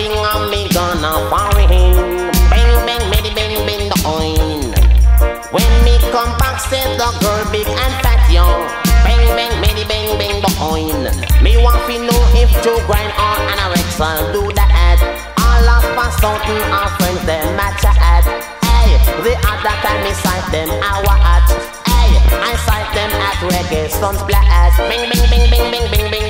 thing on me gonna foreign. Bang bang, baby, bang bang the coin. When me come back, say the girl big and fat yo. Bang bang, baby, bang bang the coin. Me want to know if to grind or Anarexol do that. All of us something our friends them match a at. Hey, the other time me sight them our at. Hey, I sight them at reggae sunsplash. Bang bang bang bang bang bang bang.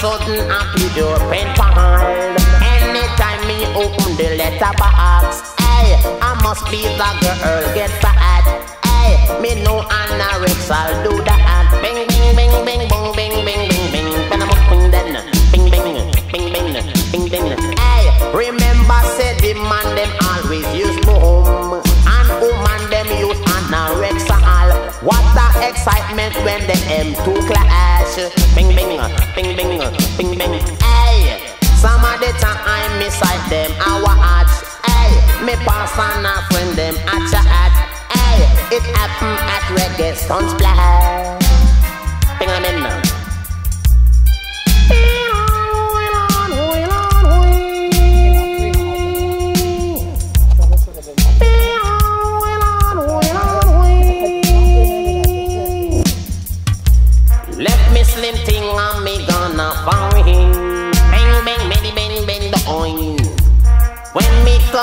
sudden a the door went behind. Anytime me open the letterbox, hey, I must be the girl get fat. Hey, me know Anarexol I'll do that. Bing bing bing bing bong bing bing bing bing. Then I'm bing then bing bing bing bing bing bing. Hey, remember said the man them always use boom and woman them use Anarexol. What the excitement when the M2 clash. later I miscite them our hearts. Hey, me pass and I friend them at your heart. Hey, it happen at Reggae Sunsplash.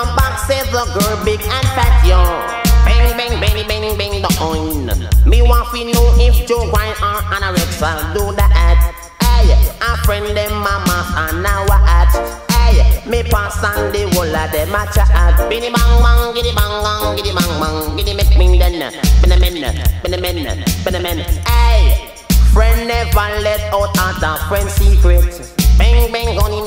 Some box says the girl big and fat, yo. Bang, bang, bang, bang, bang, the coin. Me want to know if Joe Wine or Anna Anarexol do that. Hey, a friend them mama and now at. Hey, me pass on the whole of them a chat. Bini bang bang, giddy bang bang, giddy bang bang, giddy make me then. Bini men, bini men, bini men. Hey, friend never let out other friend secret. Bang bang, gone in